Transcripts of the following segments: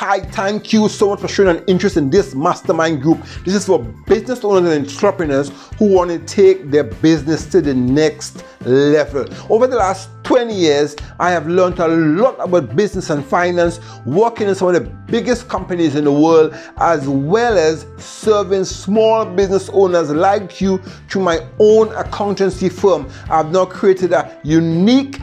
Hi, thank you so much for showing an interest in this mastermind group. This is for business owners and entrepreneurs who want to take their business to the next level. Over the last 20 years, I have learned a lot about business and finance, working in some of the biggest companies in the world, as well as serving small business owners like you through my own accountancy firm. I've now created a unique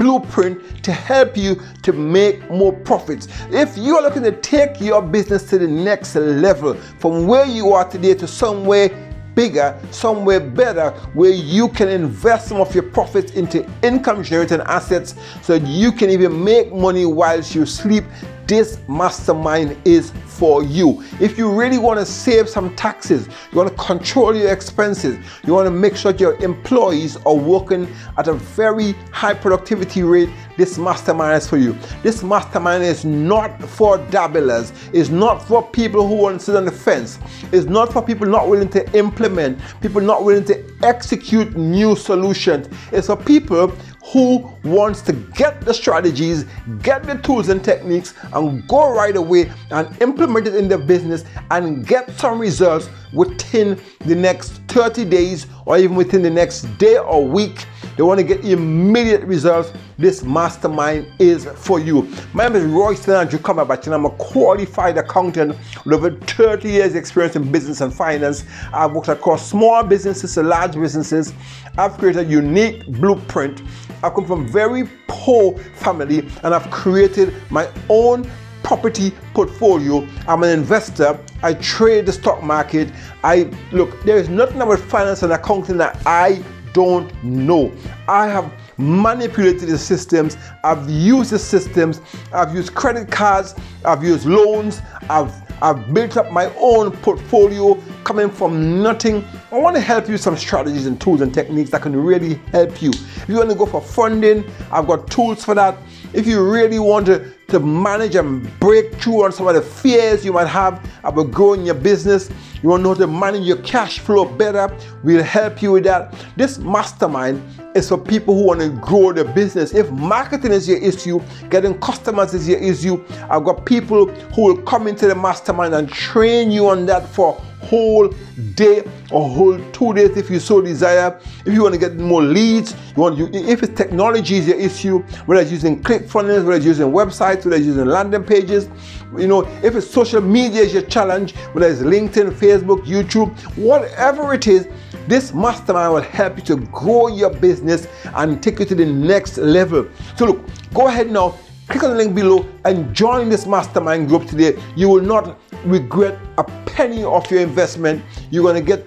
blueprint to help you to make more profits. If you are looking to take your business to the next level from where you are today to somewhere bigger, somewhere better, where you can invest some of your profits into income generating assets so that you can even make money whilst you sleep this mastermind is for you. If you really want to save some taxes, you want to control your expenses, you want to make sure your employees are working at a very high productivity rate, this mastermind is for you. This mastermind is not for dabblers, it's not for people who want to sit on the fence, it's not for people not willing to implement, people not willing to execute new solutions. It's for people who wants to get the strategies, get the tools and techniques, and go right away and implement it in their business and get some results within the next 30 days or even within the next day or week. They want to get immediate results. This mastermind is for you. My name is Royston Andrew Cumberbatch, and I'm a qualified accountant with over 30 years' experience in business and finance. I've worked across small businesses to large businesses. I've created a unique blueprint I come from very poor family and I've created my own property portfolio. I'm an investor. I trade the stock market. I look, there is nothing about finance and accounting that I don't know. I have manipulated the systems, I've used the systems, I've used credit cards, I've used loans, I've I've built up my own portfolio coming from nothing. I want to help you some strategies and tools and techniques that can really help you. If you want to go for funding, I've got tools for that. If you really want to, to manage and break through on some of the fears you might have about growing your business, you want to know how to manage your cash flow better, we'll help you with that. This mastermind is for people who want to grow their business. If marketing is your issue, getting customers is your issue, I've got people who will come into the mastermind and train you on that for whole day or whole two days if you so desire. If you want to get more leads, you want you, if it's technology is your issue, whether it's using ClickFunnels, whether it's using websites, whether it's using landing pages, you know, if it's social media is your challenge, whether it's LinkedIn, Facebook, YouTube, whatever it is, this mastermind will help you to grow your business and take you to the next level. So look, go ahead now, click on the link below and join this mastermind group today. You will not regret a penny of your investment. You're going to get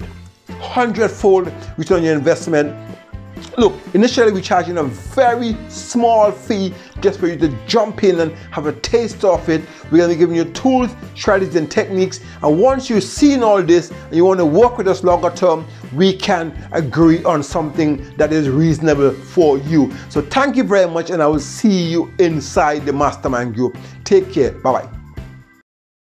hundredfold return on your investment Look, initially we're charging a very small fee just for you to jump in and have a taste of it. We're to be giving you tools, strategies, and techniques. And once you've seen all this and you want to work with us longer term, we can agree on something that is reasonable for you. So thank you very much, and I will see you inside the mastermind group. Take care. Bye bye.